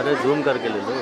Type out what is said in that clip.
अरे जूम करके ले लो।